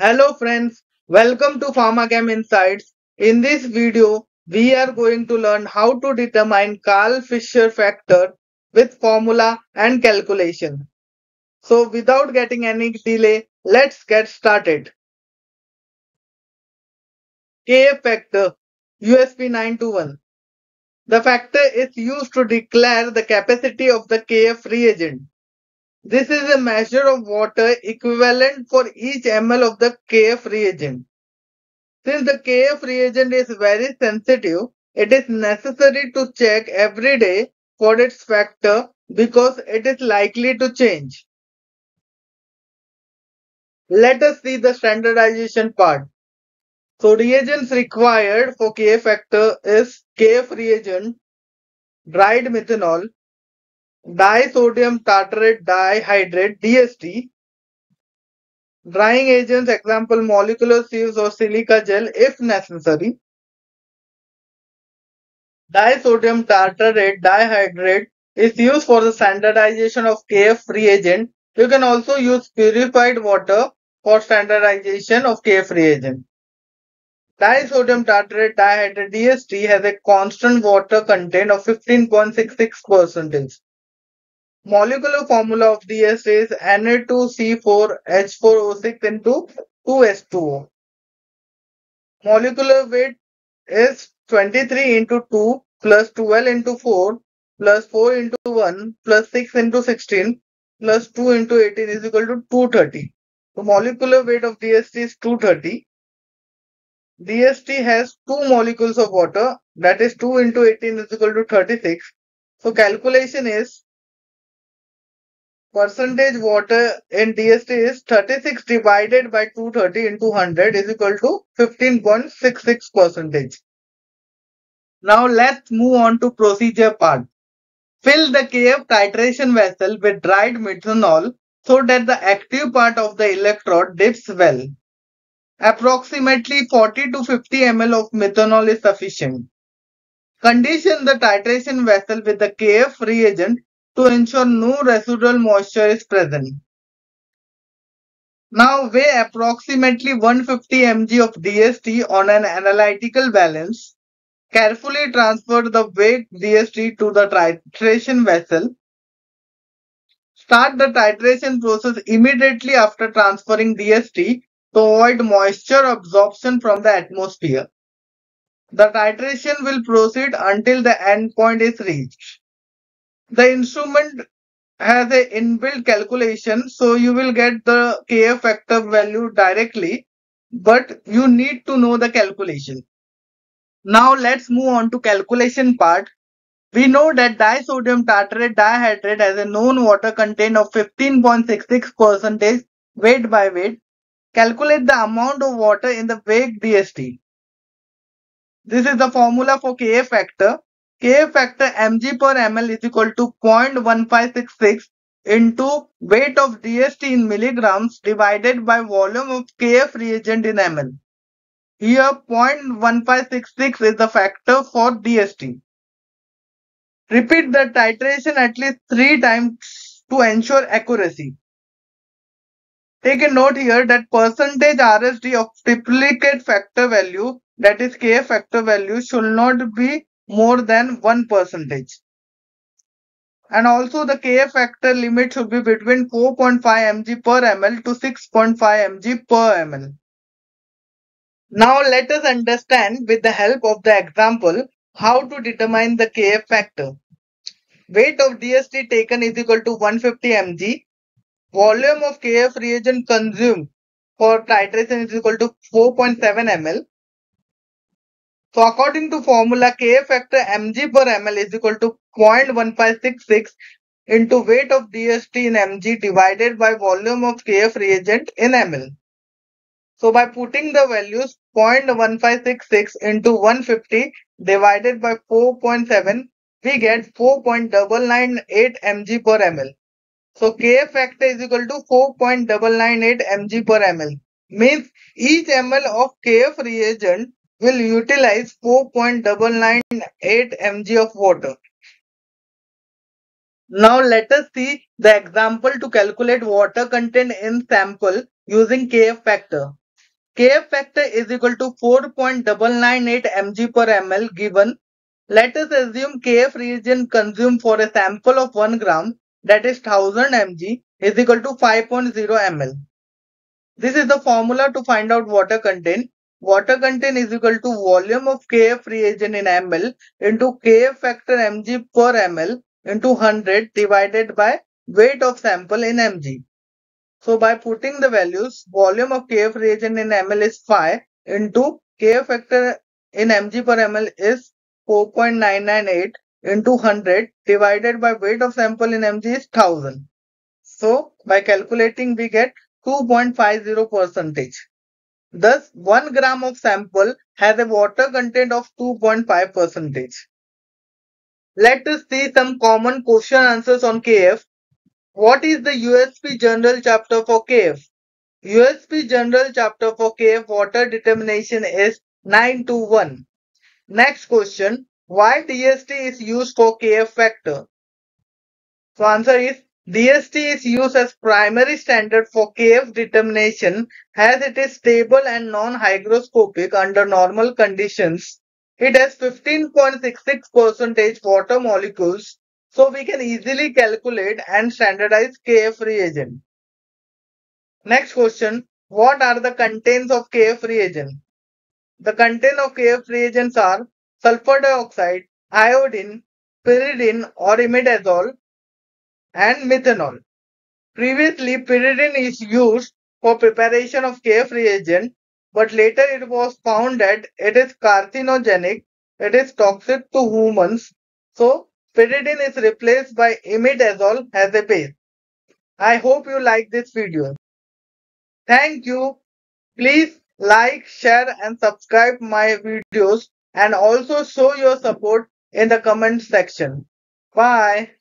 Hello friends, welcome to PharmaChem Insights. In this video, we are going to learn how to determine Karl Fischer factor with formula and calculation. So without getting any delay, let's get started. Kf factor USP 921. The factor is used to declare the capacity of the Kf reagent. This is a measure of water equivalent for each ml of the KF reagent. Since the KF reagent is very sensitive, it is necessary to check every day for its factor because it is likely to change. Let us see the standardization part. So reagents required for KF factor is KF reagent, dried methanol, disodium tartrate dihydrate DST, drying agents example molecular sieves or silica gel if necessary, disodium tartrate dihydrate is used for the standardization of KF reagent. You can also use purified water for standardization of KF reagent. Disodium tartrate dihydrate DST has a constant water content of 15.66 percent. Molecular formula of DST is Na2C4H4O6 into 2S2O. Molecular weight is 23 into 2 plus 12 into 4 plus 4 into 1 plus 6 into 16 plus 2 into 18 is equal to 230. The molecular weight of DST is 230. DST has two molecules of water that is 2 into 18 is equal to 36. So calculation is percentage water in DST is 36 divided by 230 into 100 is equal to 15.66 percentage. Now let's move on to procedure part. Fill the KF titration vessel with dried methanol so that the active part of the electrode dips well. Approximately 40 to 50 ml of methanol is sufficient. Condition the titration vessel with the KF reagent to ensure no residual moisture is present. Now weigh approximately 150 mg of DST on an analytical balance. Carefully transfer the weighed DST to the titration vessel. Start the titration process immediately after transferring DST to avoid moisture absorption from the atmosphere. The titration will proceed until the endpoint is reached. The instrument has a inbuilt calculation, so you will get the KF factor value directly, but you need to know the calculation. Now let's move on to calculation part. We know that disodium tartrate dihydrate has a known water content of 15.66 percentage weight by weight Calculate the amount of water in the weighed DST. This is the formula for Ka factor. Ka factor mg per ml is equal to 0.1566 into weight of DST in milligrams divided by volume of KF reagent in ml. Here 0.1566 is the factor for DST. Repeat the titration at least 3 times to ensure accuracy. Take a note here that percentage RSD of triplicate factor value that is K factor value should not be more than 1 percentage. And also the K factor limit should be between 4.5 mg per ml to 6.5 mg per ml. Now let us understand with the help of the example how to determine the KF factor. Weight of DST taken is equal to 150 mg Volume of KF reagent consumed for titration is equal to 4.7 ml. So according to formula KF factor mg per ml is equal to 0.1566 into weight of DST in mg divided by volume of KF reagent in ml. So by putting the values 0.1566 into 150 divided by 4.7 we get 4.998 mg per ml. So Kf factor is equal to 4.998 mg per ml. Means each ml of Kf reagent will utilize 4.998 mg of water. Now let us see the example to calculate water content in sample using Kf factor. Kf factor is equal to 4.998 mg per ml given. Let us assume Kf reagent consumed for a sample of 1 gram that is 1000 mg is equal to 5.0 ml. This is the formula to find out water content. Water content is equal to volume of Kf reagent in ml into Kf factor mg per ml into 100 divided by weight of sample in mg. So by putting the values, volume of Kf reagent in ml is 5 into Kf factor in mg per ml is 4.998 into 100 divided by weight of sample in mg is 1000. So by calculating we get 2.50 percentage. Thus 1 gram of sample has a water content of 2.5 percentage. Let us see some common question answers on KF what is the USP General chapter for KF? USP General chapter for KF water determination is 921. Next question. Why DST is used for KF factor? So answer is DST is used as primary standard for KF determination as it is stable and non-hygroscopic under normal conditions. It has 15.66% water molecules so we can easily calculate and standardize KF reagent. Next question. What are the contents of KF reagent? The content of KF reagents are sulfur dioxide, iodine, pyridine or imidazole and methanol. Previously, pyridine is used for preparation of KF reagent, but later it was found that it is carcinogenic, it is toxic to humans. So, Pyridine is replaced by imidazole as a base. I hope you like this video. Thank you. Please like, share and subscribe my videos and also show your support in the comment section. Bye.